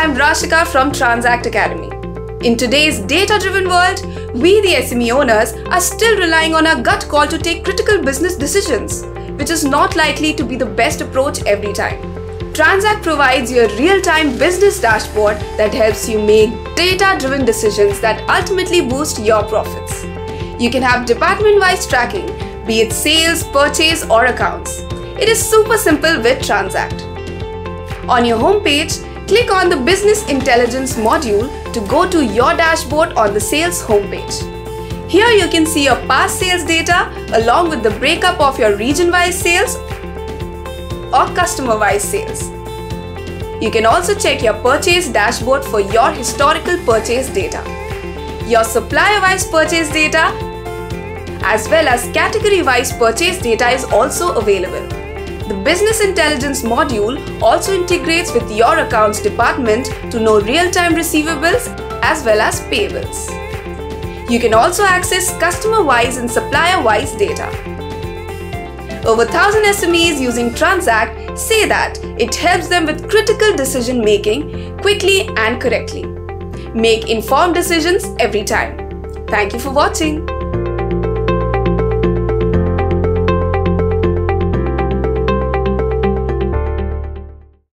I'm Rashika from TranZact Academy. In today's data driven world, we, the SME owners, are still relying on our gut call to take critical business decisions, which is not likely to be the best approach every time. TranZact provides you a real time business dashboard that helps you make data driven decisions that ultimately boost your profits. You can have department wise tracking, be it sales, purchase, or accounts. It is super simple with TranZact. On your homepage, click on the Business Intelligence module to go to your dashboard on the sales homepage. Here you can see your past sales data along with the breakup of your region-wise sales or customer-wise sales. You can also check your purchase dashboard for your historical purchase data, your supplier-wise purchase data, as well as category-wise purchase data is also available. The Business Intelligence module also integrates with your accounts department to know real-time receivables as well as payables. You can also access customer-wise and supplier-wise data. Over 1000 SMEs using TranZact say that it helps them with critical decision making quickly and correctly. Make informed decisions every time. Thank you for watching.